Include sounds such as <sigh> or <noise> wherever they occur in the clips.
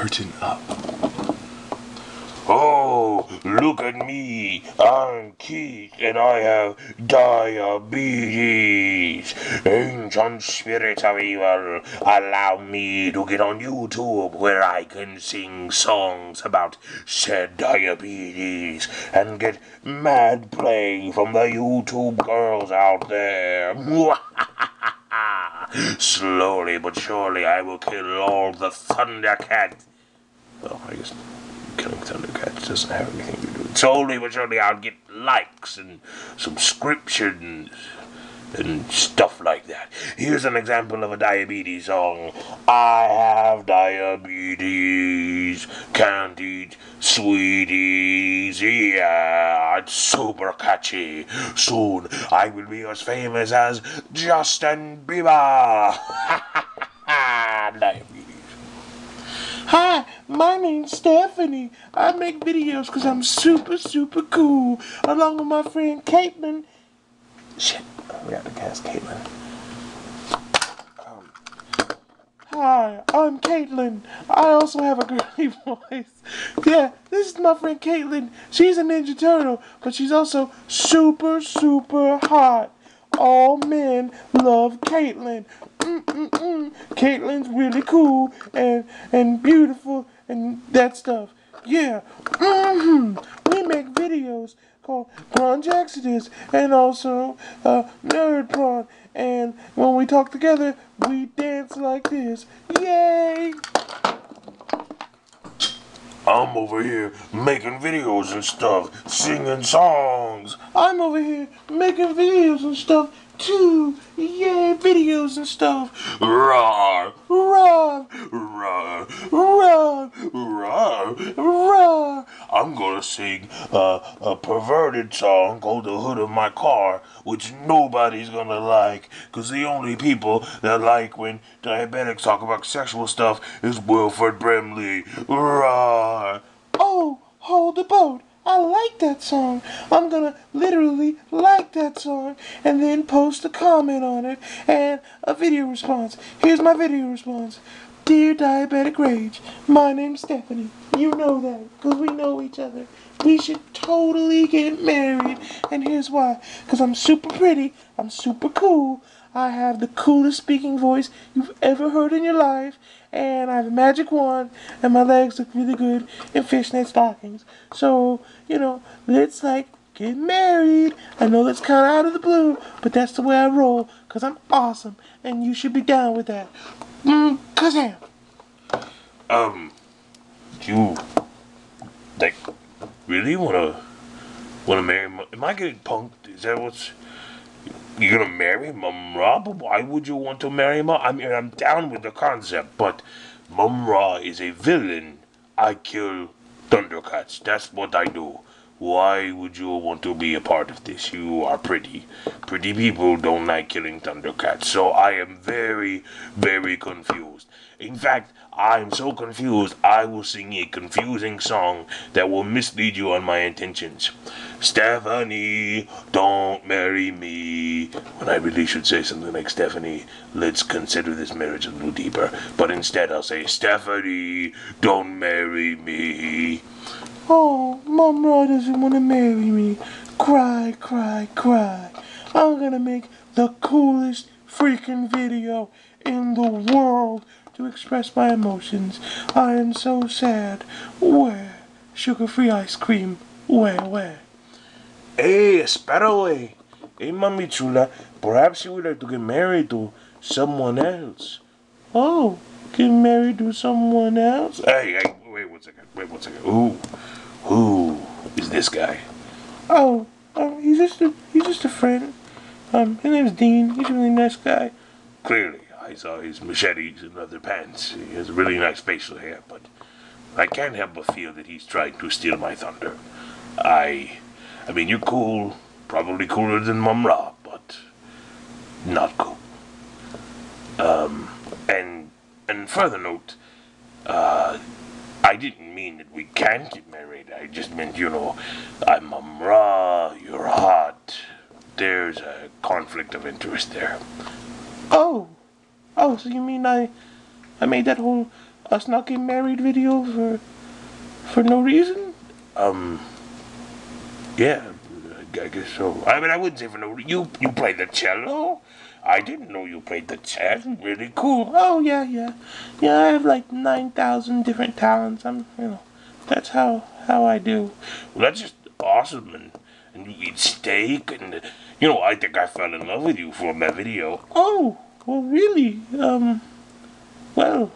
curtain up. Oh, look at me. I'm Keith and I have diabetes. Ancient spirits of evil, allow me to get on YouTube where I can sing songs about said diabetes and get mad play from the YouTube girls out there. <laughs> Slowly but surely I will kill all the Thundercats. Oh, I guess killing Thundercats doesn't have anything to do with it. Slowly but surely I'll get likes and subscriptions and stuff like that. Here's an example of a diabetes song. I have diabetes, can't eat sweeties. Yeah, it's super catchy. Soon I will be as famous as Justin Bieber. <laughs> diabetes. Hi, my name's Stephanie. I make videos because I'm super, super cool. Along with my friend Caitlin. Shit, we have to cast Caitlin. Hi, I'm Caitlin. I also have a girly <laughs> voice. Yeah, this is my friend Caitlin. She's a Ninja Turtle, but she's also super, super hot. All men love Caitlin. Mm-mm-mm. Caitlin's really cool and and beautiful and that stuff. Yeah. hmm We make videos called Grunge Exodus and also uh, Nerd Prawn. And when we talk together, we dance like this. Yay! I'm over here making videos and stuff, singing songs. I'm over here making videos and stuff too. Yay, videos and stuff. Roar, Roar, roar, roar, roar. roar. I'm gonna sing uh, a perverted song called The Hood of My Car, which nobody's gonna like, because the only people that like when diabetics talk about sexual stuff is Wilford Brimley. Roar. Oh, hold the boat. I like that song. I'm gonna literally like that song and then post a comment on it and a video response. Here's my video response. Dear Diabetic Rage, my name's Stephanie. You know that, because we know each other. We should totally get married. And here's why. Because I'm super pretty, I'm super cool, I have the coolest speaking voice you've ever heard in your life, and I have a magic wand, and my legs look really good in fishnet stockings. So, you know, let's like get married. I know that's kind of out of the blue, but that's the way I roll, because I'm awesome, and you should be down with that. Mm, Kazam. Um, you like really wanna wanna marry? my- Am I getting punked? Is that what's you're gonna marry Mum Ra? Why would you want to marry Mum? I mean, I'm down with the concept, but Mum Ra is a villain. I kill Thundercats. That's what I do. Why would you want to be a part of this? You are pretty. Pretty people don't like killing Thundercats. So I am very, very confused. In fact, I'm so confused, I will sing a confusing song that will mislead you on my intentions. Stephanie, don't marry me. When I really should say something like, Stephanie, let's consider this marriage a little deeper. But instead, I'll say, Stephanie, don't marry me. Oh, Mom doesn't want to marry me. Cry, cry, cry. I'm gonna make the coolest freaking video in the world to express my emotions. I am so sad. Where? Sugar-free ice cream. Where, where? Hey, espérate. Hey, Mami Chula, perhaps you would like to get married to someone else. Oh, get married to someone else? Hey, hey, wait one second. Wait one second. Who, who is this guy? Oh, um, he's just a, he's just a friend. Um, his name's Dean. He's a really nice guy. Clearly, I saw his machetes and leather pants. He has really nice facial hair, but I can't help but feel that he's trying to steal my thunder. I, I mean, you're cool, probably cooler than Mum Ra, but not cool. Um, and and further note, uh, I didn't mean that we can't get married. I just meant, you know, I'm Mum Ra, you're hot. There's a conflict of interest there. Oh, oh, so you mean I, I made that whole us not getting married video for for no reason? Um, yeah, I guess so. I mean, I wouldn't say for no. You you play the cello? I didn't know you played the cello. Really cool. Oh yeah, yeah, yeah. I have like nine thousand different talents. I'm, you know, that's how how I do. Well, that's just awesome, and and you eat steak, and you know, I think I fell in love with you from that video. Oh, well, really? Um, well,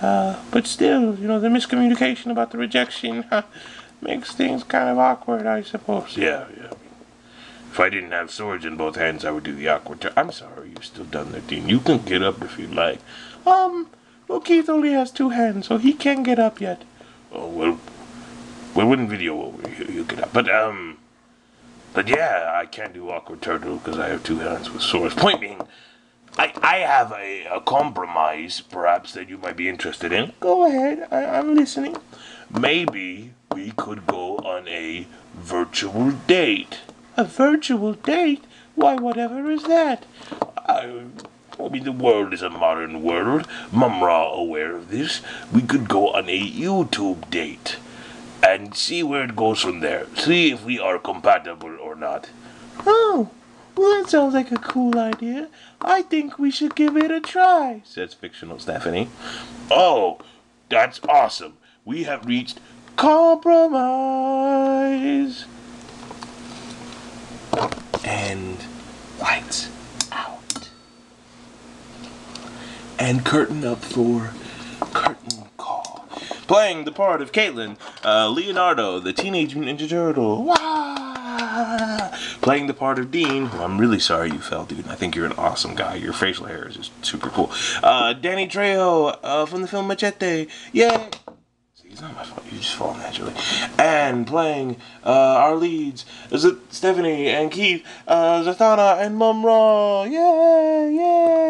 uh, but still, you know, the miscommunication about the rejection <laughs> makes things kind of awkward, I suppose. Yeah, yeah. If I didn't have swords in both hands, I would do the awkward. Tur- I'm sorry, you've still done there, Dean. You can get up if you like. Um, well, Keith only has two hands, so he can't get up yet. Oh well, well, when video over, you, you get up. But um, but yeah, I can't do awkward turtle because I have two hands with swords. Point being, I I have a, a compromise, perhaps that you might be interested in. Go ahead, I, I'm listening. Maybe we could go on a virtual date. A virtual date? Why, whatever is that? I, I mean, the world is a modern world. Mumra aware of this. We could go on a YouTube date and see where it goes from there. See if we are compatible not. Oh, well, that sounds like a cool idea. I think we should give it a try, says fictional Stephanie. Oh, that's awesome. We have reached Compromise. and lights out. And curtain up for curtain call. Playing the part of Caitlin, uh, Leonardo, the Teenage Mutant Ninja Turtle. Wah! Playing the part of Dean, who I'm really sorry you fell, dude. I think you're an awesome guy. Your facial hair is just super cool. Uh, Danny Trejo uh, from the film Machete. Yay! See, It's not my fault. You just fall naturally. And playing uh, our leads is it Stephanie and Keith, uh, Zatanna and Mumra. Yay! Yay!